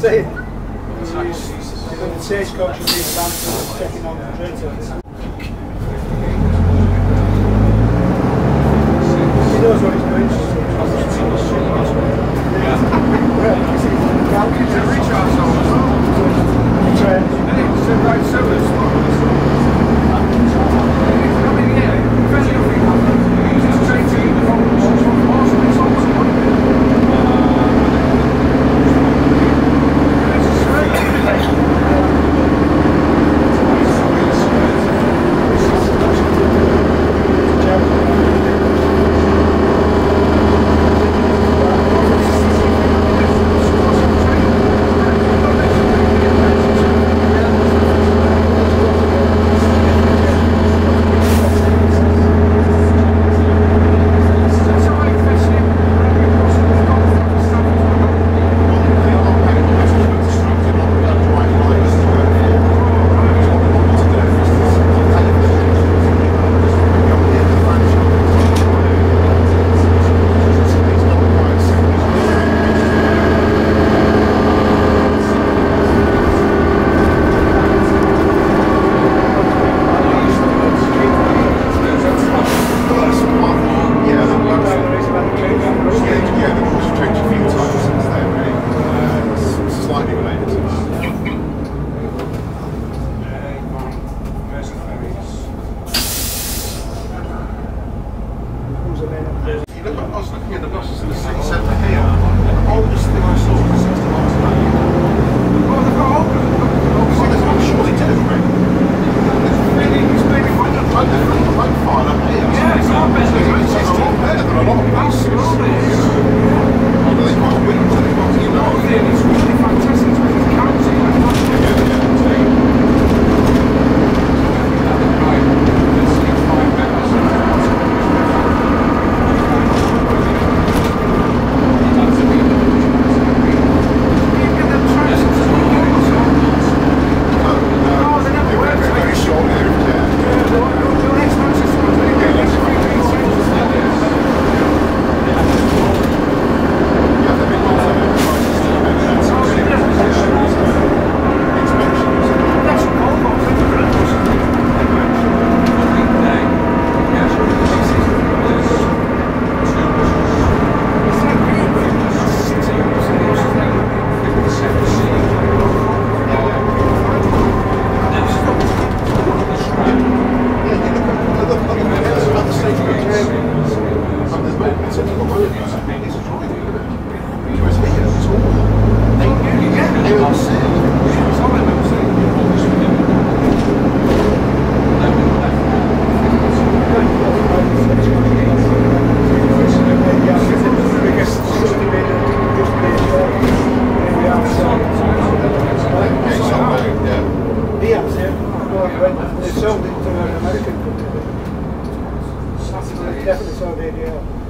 saying. The, the, the, coach the, the, the, the, the, the, American football. Definitely Saudi Arabia.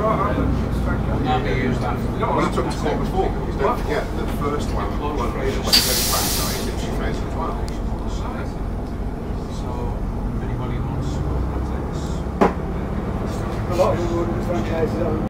Well, I took to court before, because don't forget the first one was made a West Coast franchise A lot